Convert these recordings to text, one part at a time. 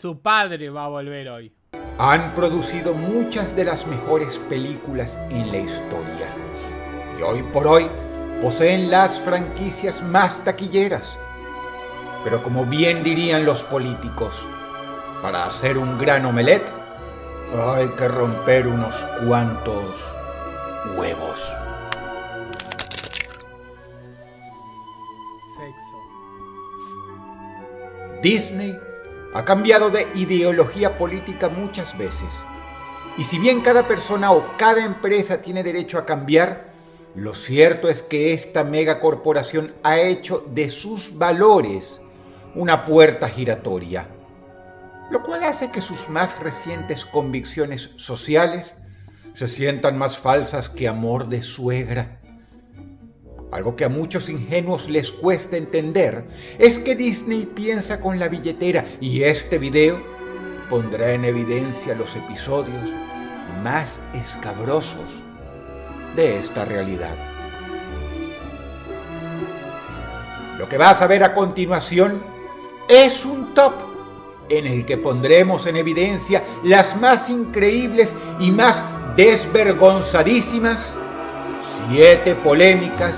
Su padre va a volver hoy. Han producido muchas de las mejores películas en la historia. Y hoy por hoy poseen las franquicias más taquilleras. Pero como bien dirían los políticos, para hacer un gran omelette hay que romper unos cuantos huevos. Sexo. Disney ha cambiado de ideología política muchas veces. Y si bien cada persona o cada empresa tiene derecho a cambiar, lo cierto es que esta megacorporación ha hecho de sus valores una puerta giratoria lo cual hace que sus más recientes convicciones sociales se sientan más falsas que amor de suegra. Algo que a muchos ingenuos les cuesta entender es que Disney piensa con la billetera y este video pondrá en evidencia los episodios más escabrosos de esta realidad. Lo que vas a ver a continuación es un top en el que pondremos en evidencia las más increíbles y más desvergonzadísimas, siete polémicas,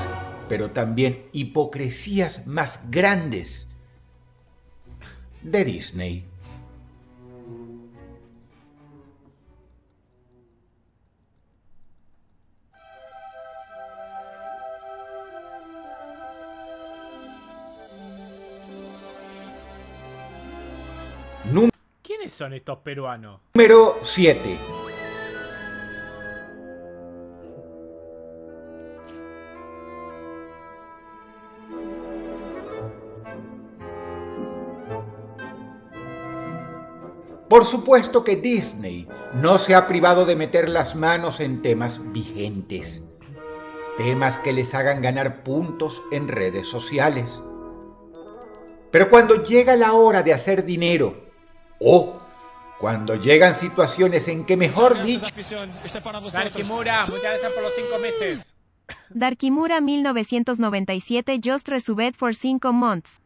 pero también hipocresías más grandes de Disney. ¿Quiénes son estos peruanos? Número 7. Por supuesto que Disney no se ha privado de meter las manos en temas vigentes, temas que les hagan ganar puntos en redes sociales. Pero cuando llega la hora de hacer dinero o cuando llegan situaciones en que, mejor dicho... Darkimura, muchas gracias por los cinco meses. Darkimura 1997 Just Resubed for 5 months.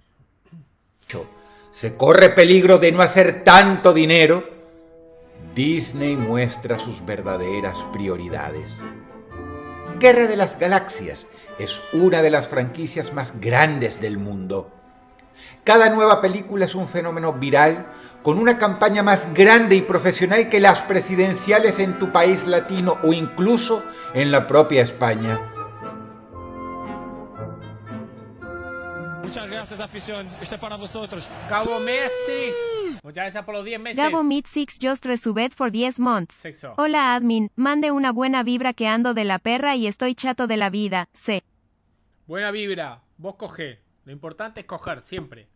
Se corre peligro de no hacer tanto dinero. Disney muestra sus verdaderas prioridades. Guerra de las Galaxias es una de las franquicias más grandes del mundo. Cada nueva película es un fenómeno viral con una campaña más grande y profesional que las presidenciales en tu país latino o incluso en la propia España. Muchas gracias, afición. Este es para vosotros. Cabo Mestis. Muchas gracias por los 10 meses. Gabo Meet Six Just Resubed for 10 months. Sexo. Hola admin, mande una buena vibra que ando de la perra y estoy chato de la vida. C. Buena vibra. Vos coge. Lo importante es coger, siempre.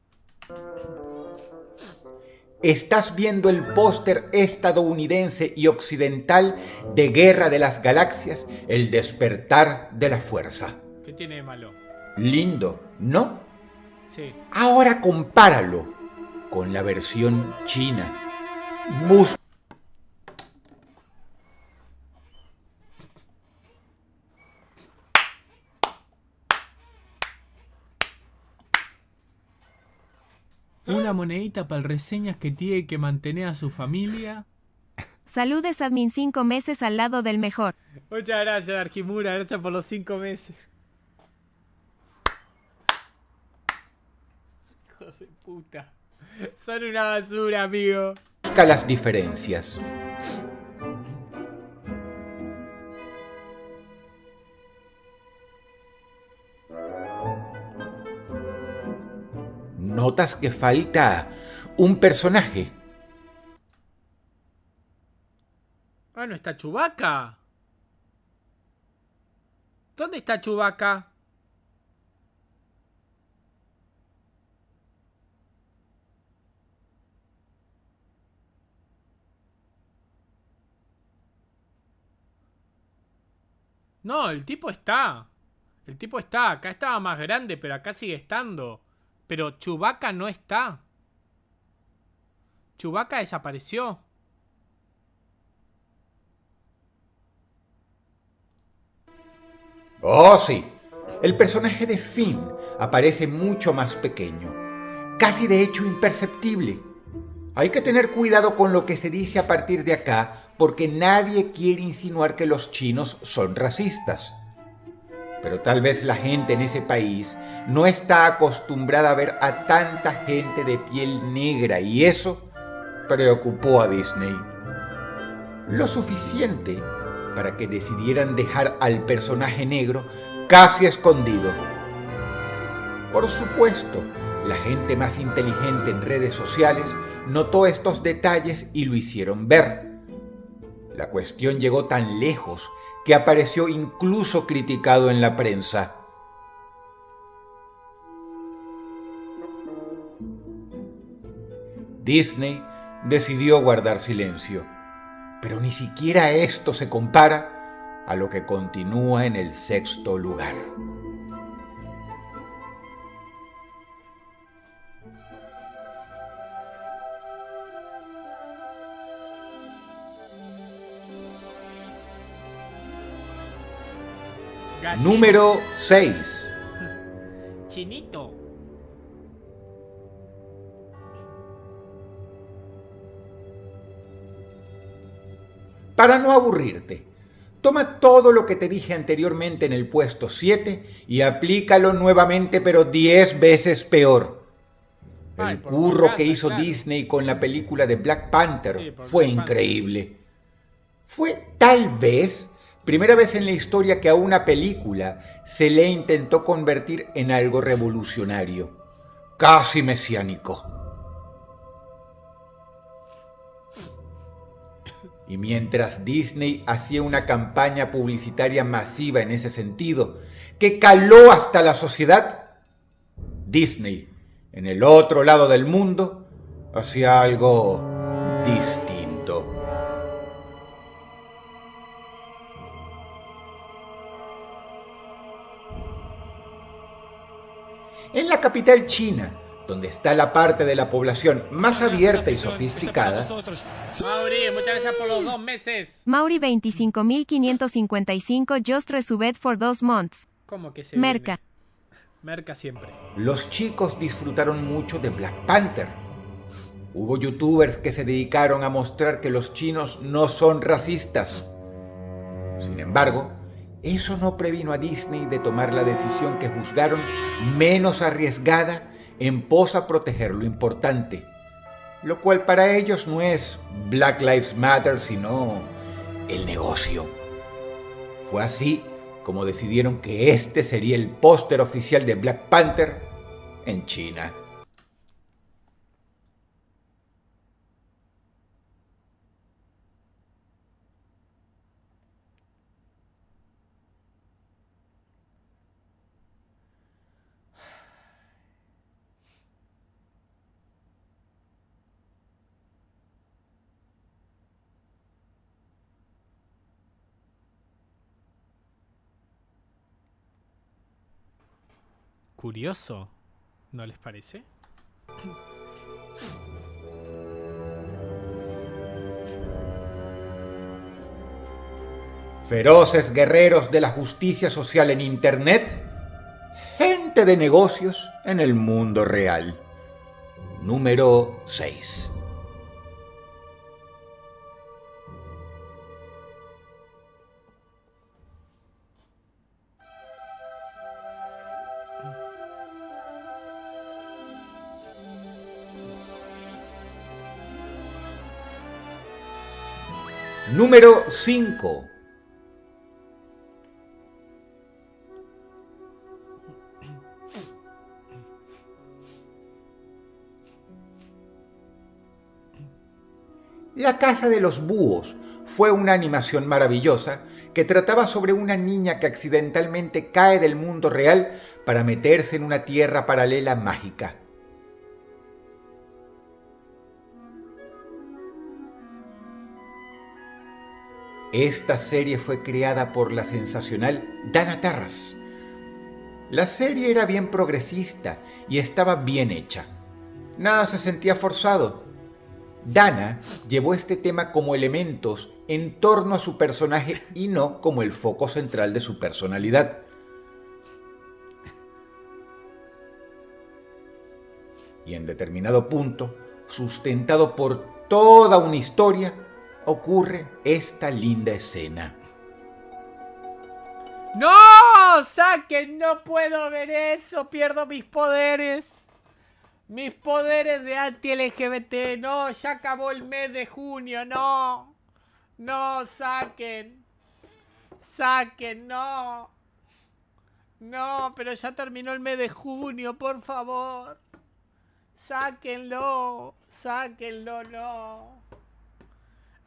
Estás viendo el póster estadounidense y occidental de Guerra de las Galaxias, el despertar de la fuerza. ¿Qué tiene de malo? Lindo, ¿no? Sí. Ahora compáralo con la versión china. Bus Una monedita para el reseñas que tiene que mantener a su familia. Saludes admin 5 meses al lado del mejor. Muchas gracias, Darkimura. Gracias por los 5 meses. Hijo de puta. Son una basura, amigo. busca las diferencias. Notas que falta un personaje. Ah, no está Chubaca. ¿Dónde está Chubaca? No, el tipo está. El tipo está. Acá estaba más grande, pero acá sigue estando. Pero Chubaca no está. Chubaca desapareció. Oh, sí. El personaje de Finn aparece mucho más pequeño, casi de hecho imperceptible. Hay que tener cuidado con lo que se dice a partir de acá, porque nadie quiere insinuar que los chinos son racistas. Pero tal vez la gente en ese país no está acostumbrada a ver a tanta gente de piel negra y eso preocupó a Disney. Lo suficiente para que decidieran dejar al personaje negro casi escondido. Por supuesto, la gente más inteligente en redes sociales notó estos detalles y lo hicieron ver. La cuestión llegó tan lejos que apareció incluso criticado en la prensa. Disney decidió guardar silencio, pero ni siquiera esto se compara a lo que continúa en el sexto lugar. Gallina. Número 6. Chinito. Para no aburrirte, toma todo lo que te dije anteriormente en el puesto 7 y aplícalo nuevamente pero 10 veces peor. Ay, El curro que hizo claro. Disney con la película de Black Panther Sí, fue Panther. increíble. Fue tal vez primera vez en la historia que a una película se le intentó convertir en algo revolucionario, casi mesiánico. Y mientras Disney hacía una campaña publicitaria masiva en ese sentido, que caló hasta la sociedad, Disney, en el otro lado del mundo, hacía algo distinto. En la capital china, donde está la parte de la población más abierta y sofisticada, Mauri, muchas gracias por los dos meses. Mauri 25.555 just resubed for dos months. ¿Cómo que se Merca. viene? Merca siempre. los chicos disfrutaron mucho de Black Panther. Hubo youtubers que se dedicaron a mostrar que los chinos no son racistas. Sin embargo, eso no previno a Disney de tomar la decisión que juzgaron menos arriesgada en pos a proteger lo importante, lo cual para ellos no es Black Lives Matter, sino el negocio. Fue así como decidieron que este sería el póster oficial de Black Panther en China. Curioso, ¿no les parece? Feroces guerreros de la justicia social en Internet, gente de negocios en el mundo real. Número 6. Número 5. La Casa de los Búhos fue una animación maravillosa que trataba sobre una niña que accidentalmente cae del mundo real para meterse en una tierra paralela mágica. Esta serie fue creada por la sensacional Dana Terras. La serie era bien progresista y estaba bien hecha. Nada se sentía forzado. Dana llevó este tema como elementos en torno a su personaje y no como el foco central de su personalidad. Y en determinado punto sustentado por toda una historia, ocurre esta linda escena. ¡No! ¡Saquen! No puedo ver eso. Pierdo mis poderes. Mis poderes de anti-LGBT. No, ya acabó el mes de junio. No. No, saquen. Saquen, no. No, pero ya terminó el mes de junio, por favor. Sáquenlo. Sáquenlo, no.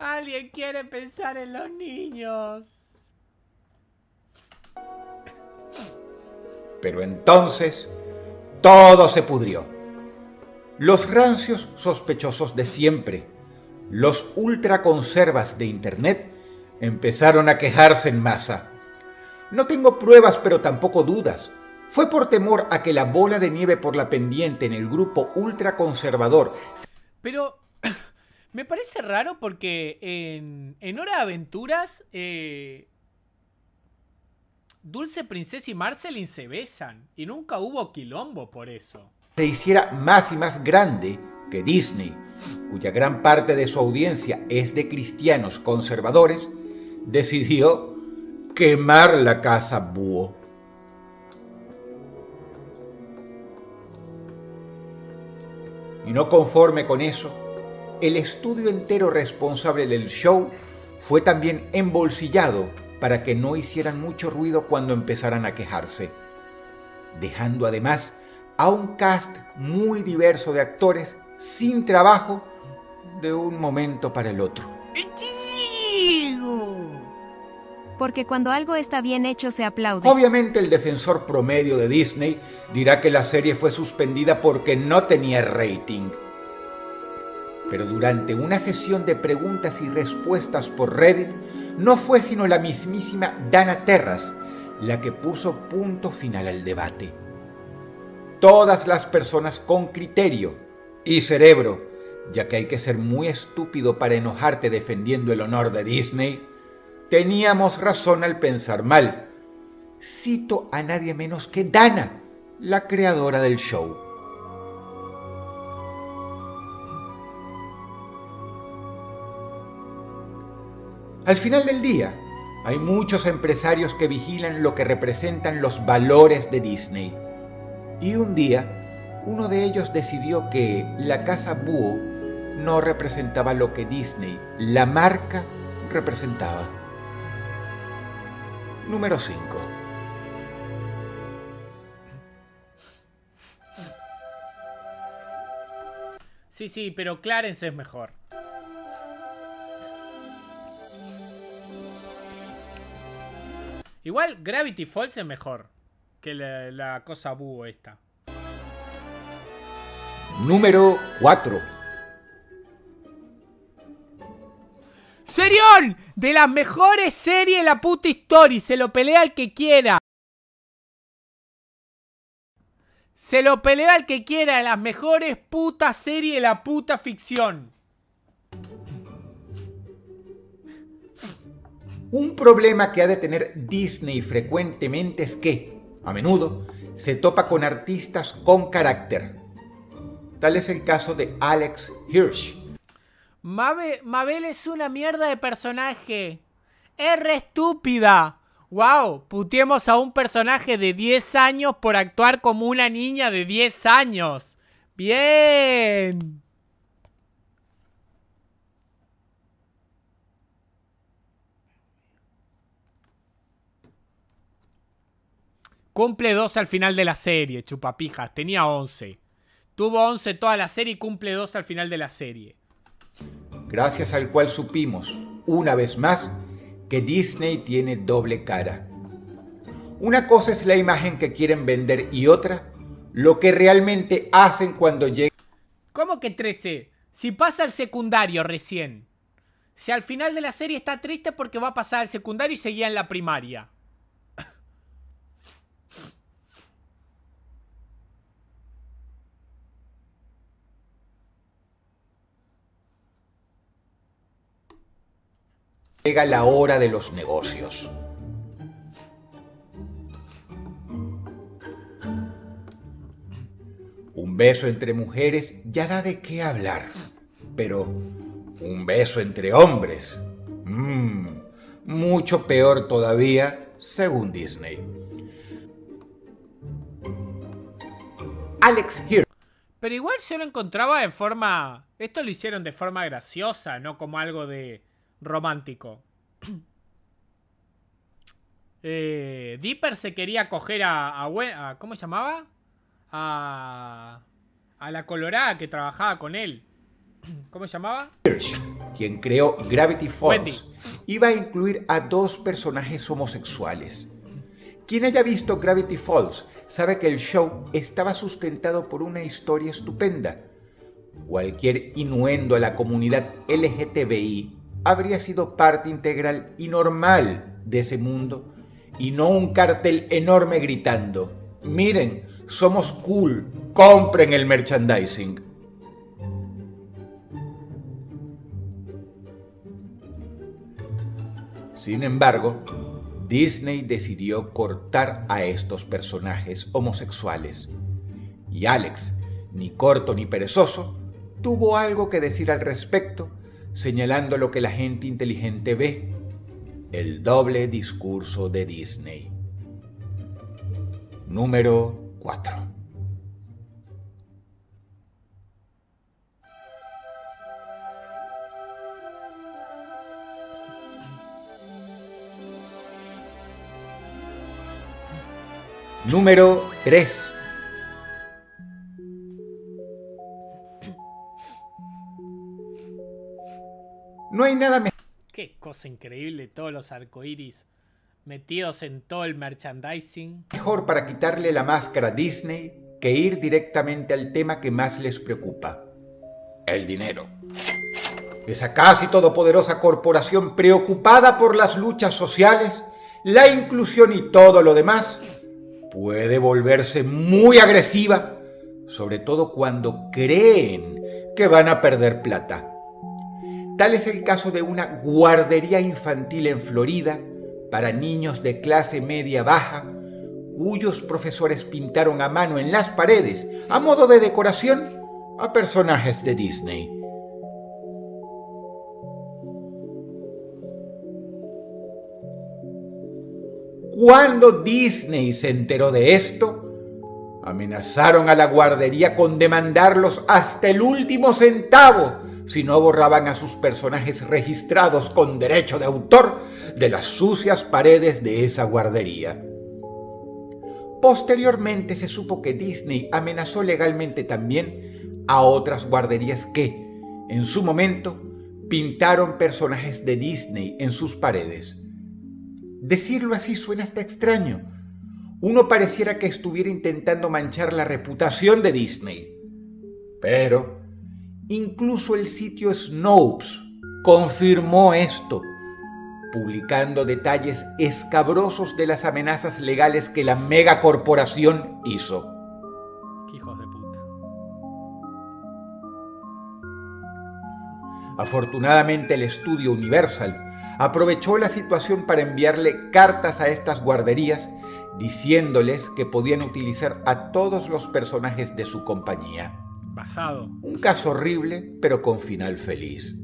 Alguien quiere pensar en los niños. Pero entonces todo se pudrió. Los rancios sospechosos de siempre, los ultraconservas de Internet, empezaron a quejarse en masa. No tengo pruebas, pero tampoco dudas. Fue por temor a que la bola de nieve por la pendiente en el grupo ultraconservador. Pero me parece raro porque en, en Hora de Aventuras eh, Dulce Princesa y Marceline se besan y nunca hubo quilombo por eso. Se hiciera más y más grande que Disney, cuya gran parte de su audiencia es de cristianos conservadores, decidió quemar la casa búho. Y no conforme con eso, el estudio entero responsable del show fue también embolsillado para que no hicieran mucho ruido cuando empezaran a quejarse, dejando además a un cast muy diverso de actores sin trabajo de un momento para el otro. Porque cuando algo está bien hecho se aplaude. Obviamente el defensor promedio de Disney dirá que la serie fue suspendida porque no tenía rating. Pero durante una sesión de preguntas y respuestas por Reddit, no fue sino la mismísima Dana Terras la que puso punto final al debate. Todas las personas con criterio y cerebro, ya que hay que ser muy estúpido para enojarte defendiendo el honor de Disney, teníamos razón al pensar mal. Cito a nadie menos que Dana, la creadora del show. Al final del día, hay muchos empresarios que vigilan lo que representan los valores de Disney. Y un día, uno de ellos decidió que la casa Búho no representaba lo que Disney, la marca, representaba. Número 5. Sí, sí, pero Clarence es mejor. Igual Gravity Falls es mejor que la, la cosa búho esta. Número 4. ¡Serión! De las mejores series de la puta historia. Se lo pelea el que quiera. Se lo pelea el que quiera. De las mejores putas series de la puta ficción. Un problema que ha de tener Disney frecuentemente es que, a menudo, se topa con artistas con carácter. Tal es el caso de Alex Hirsch. Mabe- Mabel es una mierda de personaje. Es estúpida. Wow, puteemos a un personaje de 10 años por actuar como una niña de 10 años. Bien. Cumple 12 al final de la serie, chupapijas. Tenía 11. Tuvo 11 toda la serie y cumple 12 al final de la serie. gracias al cual supimos, una vez más, que Disney tiene doble cara. Una cosa es la imagen que quieren vender y otra, lo que realmente hacen cuando llegan ¿Cómo que 13? Si pasa al secundario recién. Si al final de la serie está triste porque va a pasar al secundario y seguía en la primaria. Llega la hora de los negocios. Un beso entre mujeres ya da de qué hablar, pero un beso entre hombres, mmm, mucho peor todavía, según Disney. Alex Hirsch. Pero igual yo lo encontraba de forma. Esto lo hicieron de forma graciosa, no como algo de romántico. eh, Dipper se quería coger a, a, ¿Cómo se llamaba? A. A la colorada que trabajaba con él. ¿Cómo se llamaba? Hirsch, quien creó Gravity Falls, iba a incluir a dos personajes homosexuales. Quien haya visto Gravity Falls sabe que el show estaba sustentado por una historia estupenda. Cualquier inuendo a la comunidad LGTBI habría sido parte integral y normal de ese mundo y no un cartel enorme gritando, miren, somos cool, compren el merchandising. Sin embargo, Disney decidió cortar a estos personajes homosexuales. Y Alex, ni corto ni perezoso, tuvo algo que decir al respecto, señalando lo que la gente inteligente ve, el doble discurso de Disney. Número 4. Número 3. Hay nada mejor. Qué cosa increíble, todos los arcoíris metidos en todo el merchandising. Mejor para quitarle la máscara a Disney que ir directamente al tema que más les preocupa: el dinero. Esa casi todopoderosa corporación preocupada por las luchas sociales, la inclusión y todo lo demás puede volverse muy agresiva, sobre todo cuando creen que van a perder plata. Tal es el caso de una guardería infantil en Florida para niños de clase media baja, cuyos profesores pintaron a mano en las paredes, a modo de decoración, a personajes de Disney. Cuando Disney se enteró de esto, amenazaron a la guardería con demandarlos hasta el último centavo si no borraban a sus personajes registrados con derecho de autor de las sucias paredes de esa guardería. Posteriormente se supo que Disney amenazó legalmente también a otras guarderías que, en su momento, pintaron personajes de Disney en sus paredes. Decirlo así suena hasta extraño. Uno pareciera que estuviera intentando manchar la reputación de Disney. Pero incluso el sitio Snopes confirmó esto, publicando detalles escabrosos de las amenazas legales que la megacorporación hizo. hijos de puta. Afortunadamente el estudio Universal aprovechó la situación para enviarle cartas a estas guarderías diciéndoles que podían utilizar a todos los personajes de su compañía. Un caso horrible, pero con final feliz.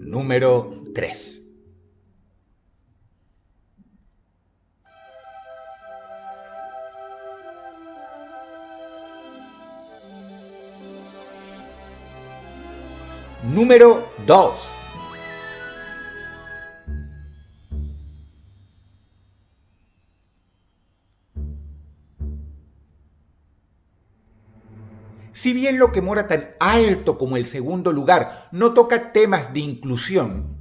Número 3. Número 2. Si bien lo que mora tan alto como el segundo lugar no toca temas de inclusión,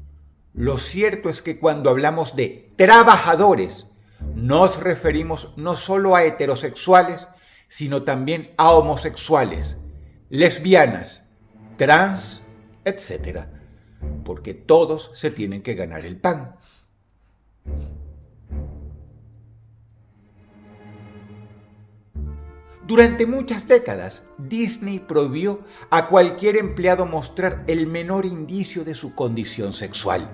lo cierto es que cuando hablamos de trabajadores, nos referimos no solo a heterosexuales, sino también a homosexuales, lesbianas, trans, etc. Porque todos se tienen que ganar el pan. Durante muchas décadas, Disney prohibió a cualquier empleado mostrar el menor indicio de su condición sexual.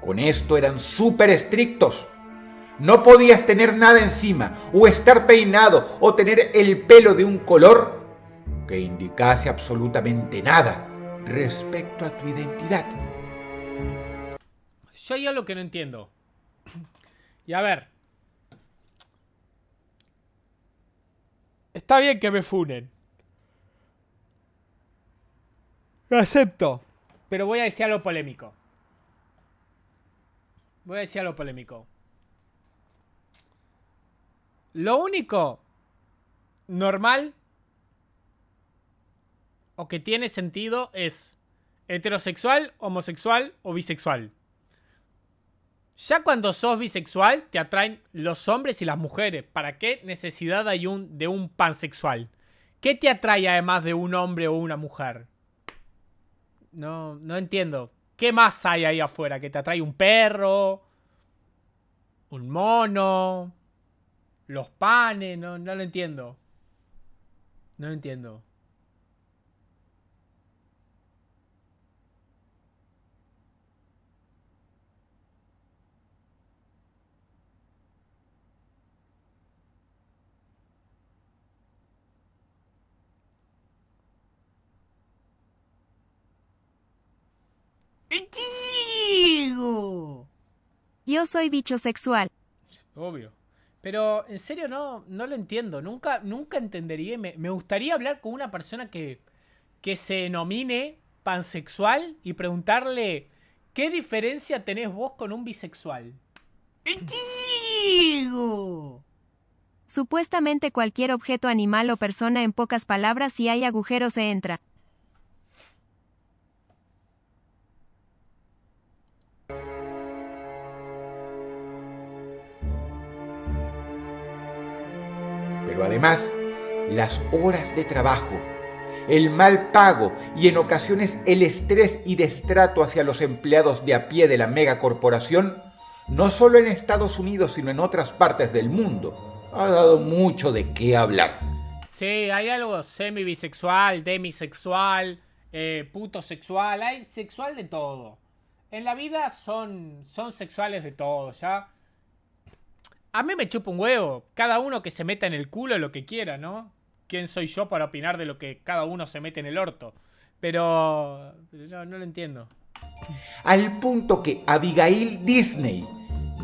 Con esto eran súper estrictos. No podías tener nada encima, o estar peinado, o tener el pelo de un color que indicase absolutamente nada respecto a tu identidad. Yo algo que no entiendo. Y a ver. Está bien que me funen. Lo acepto. Pero voy a decir algo polémico. Voy a decir algo polémico. Lo único normal o que tiene sentido es heterosexual, homosexual o bisexual. Ya cuando sos bisexual te atraen los hombres y las mujeres. ¿Para qué necesidad hay un, de un pansexual? ¿Qué te atrae además de un hombre o una mujer? No, no entiendo. ¿Qué más hay ahí afuera? ¿Que te atrae un perro? ¿Un mono? ¿Los panes? No, no lo entiendo. No lo entiendo. Yo soy bicho sexual. Obvio. Pero en serio no, no lo entiendo. Nunca, nunca entendería. Me, me gustaría hablar con una persona que, que se denomine pansexual y preguntarle ¿qué diferencia tenés vos con un bisexual? Supuestamente cualquier objeto animal o persona en pocas palabras si hay agujeros se entra. Además, las horas de trabajo, el mal pago y en ocasiones el estrés y destrato hacia los empleados de a pie de la megacorporación, no solo en Estados Unidos sino en otras partes del mundo, ha dado mucho de qué hablar. Sí, hay algo semi-bisexual, demisexual, eh, puto sexual, hay sexual de todo. En la vida son, son sexuales de todo, ¿ya? A mí me chupa un huevo. Cada uno que se meta en el culo lo que quiera, ¿no? ¿Quién soy yo para opinar de lo que cada uno se mete en el orto? Pero... no, no lo entiendo. Al punto que Abigail Disney,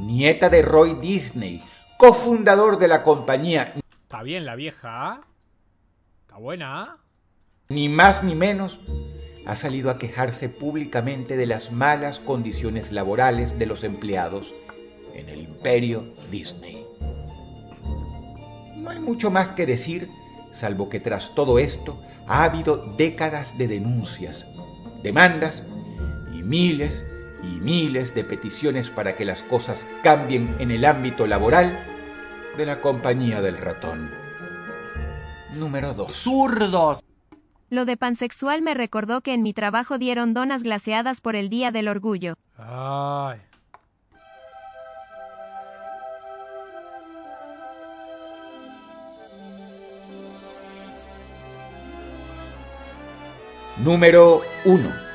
nieta de Roy Disney, cofundador de la compañía, Está bien la vieja, ¿ah? Está buena, ¿ah? ni más ni menos, ha salido a quejarse públicamente de las malas condiciones laborales de los empleados en el imperio Disney. No hay mucho más que decir, salvo que tras todo esto ha habido décadas de denuncias, demandas y miles y miles de peticiones para que las cosas cambien en el ámbito laboral de la compañía del ratón. Número 2. ¡Zurdos! Lo de pansexual me recordó que en mi trabajo dieron donas glaseadas por el Día del Orgullo. Ay. Número 1.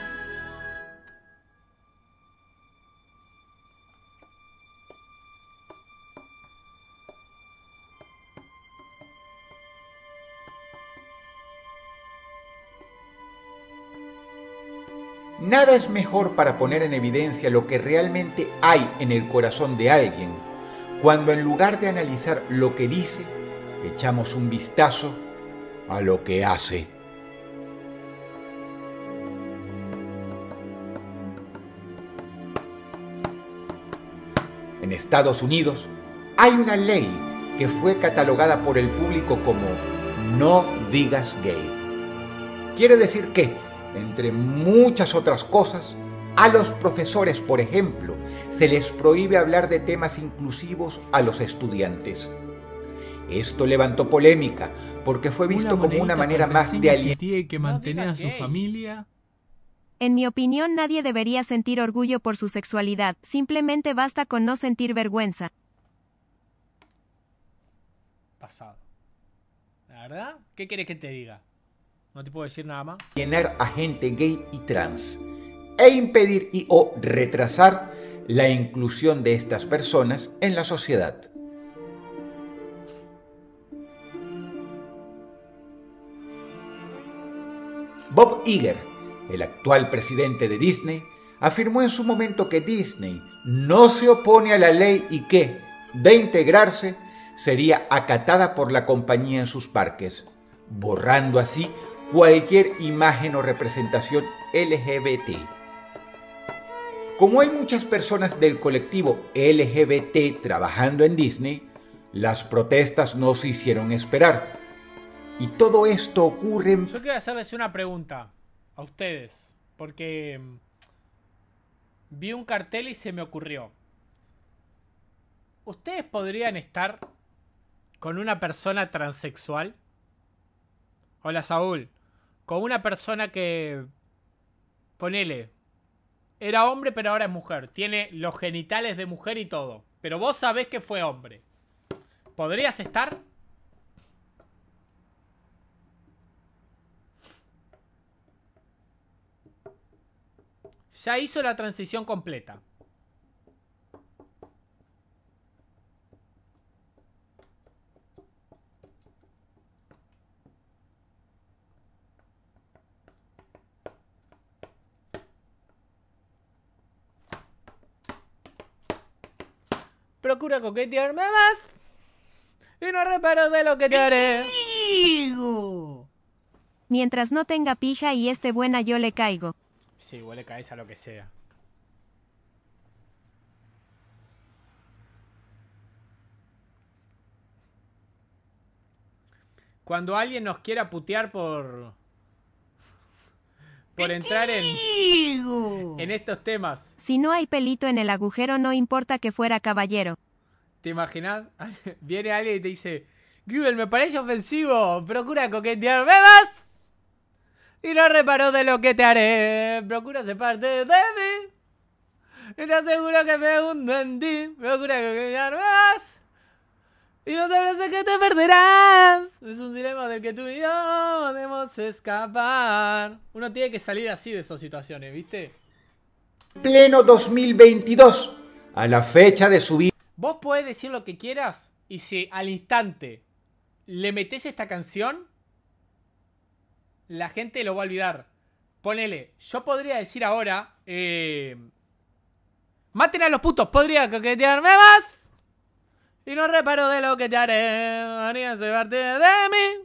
Nada es mejor para poner en evidencia lo que realmente hay en el corazón de alguien, cuando en lugar de analizar lo que dice, echamos un vistazo a lo que hace. Estados Unidos hay una ley que fue catalogada por el público como no digas gay. Quiere decir que, entre muchas otras cosas, a los profesores, por ejemplo, se les prohíbe hablar de temas inclusivos a los estudiantes. Esto levantó polémica porque fue visto como una manera más de que alienar tiene que mantener a su familia. En mi opinión nadie debería sentir orgullo por su sexualidad, simplemente basta con no sentir vergüenza. Pasado. ¿La verdad? ¿Qué quieres que te diga? No te puedo decir nada más. a gente gay y trans e impedir y o retrasar la inclusión de estas personas en la sociedad. Bob Iger, el actual presidente de Disney, afirmó en su momento que Disney no se opone a la ley y que, de integrarse, sería acatada por la compañía en sus parques, borrando así cualquier imagen o representación LGBT. Como hay muchas personas del colectivo LGBT trabajando en Disney, las protestas no se hicieron esperar. Y todo esto ocurre... Yo quiero hacerles una pregunta a ustedes, porque mm, vi un cartel y se me ocurrió. ¿Ustedes podrían estar con una persona transexual? Hola Saúl. Con una persona que... Ponele. Era hombre pero ahora es mujer. Tiene los genitales de mujer y todo. Pero vos sabés que fue hombre. ¿Podrías estar? Ya hizo la transición completa. Procura coquetearme más. Y no reparo de lo que te haré. Mientras no tenga pija y esté buena yo le caigo. Sí, huele cabeza a lo que sea. Cuando alguien nos quiera putear por... Por entrar en... En estos temas. Si no hay pelito en el agujero no importa que fuera caballero. ¿Te imaginas? Viene alguien y te dice... Google, me parece ofensivo. Procura coquetear. ¿Bebas? Y no reparo de lo que te haré. Procura ser parte de mí. Y te aseguro que me hundo en ti. Procura coquetear. ¿Bebas? Y no sabrás de qué te perderás. Es un dilema del que tú y yo podemos escapar. Uno tiene que salir así de esas situaciones, ¿viste? Pleno 2022, a la fecha de su vida. Vos podés decir lo que quieras y si al instante le metes esta canción, la gente lo va a olvidar. Ponele, yo podría decir ahora, eh, maten a los putos, podría coquetearme más. Y no reparo de lo que te haré. Haría parte de mí.